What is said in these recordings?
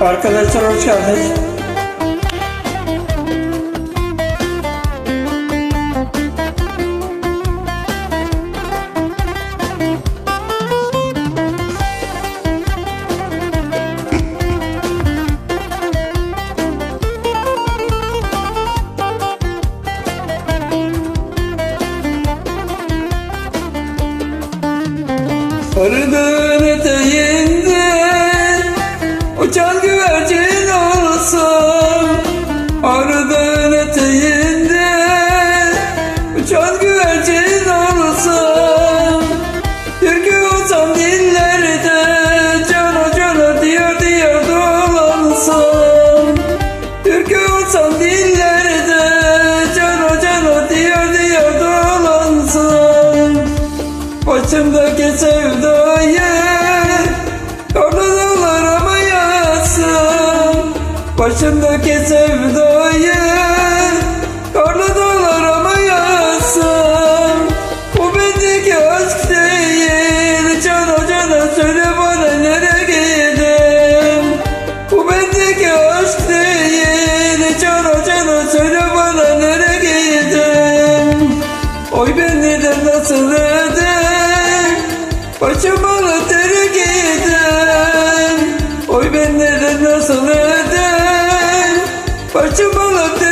Arkadaşlar hoş geldiniz. Arıdığın eteğinde uçan güvercin olsam Arıdığın eteğinde. Uçan güvercin olsam Türkü olsam dillerde. Cana cana diyor diyor dolansam Türkü olsam dillerde. Cana cana diyor diyor dolansam Başımdaki sevdayı yazsam Başımdaki sevdayı Karnalar mı yazsam Bu bendeki aşk değil Cana cana söyle bana nereye gideyim Bu bendeki aşk değil Cana cana söyle bana nereye gideyim Oy ben neden nasıl edem Başıma 就忘了。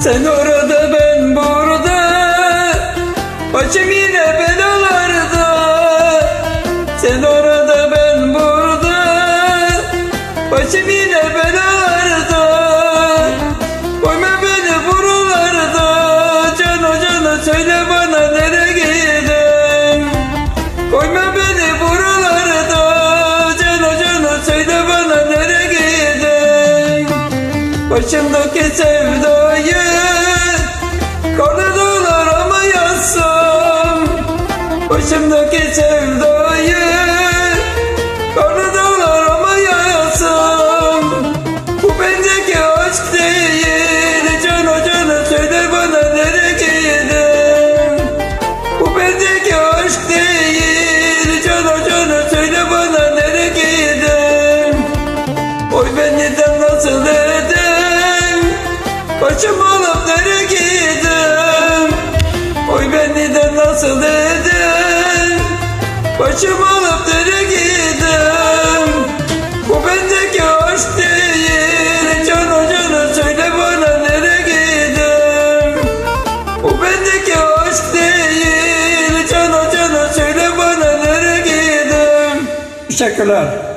Sen orada ben burada. Başım yine belalarda. Sen orada ben burada. Başım yine belalarda. Koyma beni buralarda. Cana cana söyle bana nereye Başımdaki sevdayı Karnı dolar ama yazsam. Başımdaki sevdayı Başım alıp nereye gidem Oy ben neden nasıl edem Başım alıp nereye gidem Bu bendeki aşk değil. Cana cana söyle bana nereye gidem Bu bendeki aşk değil. Cana cana söyle bana nereye gidem Teşekkürler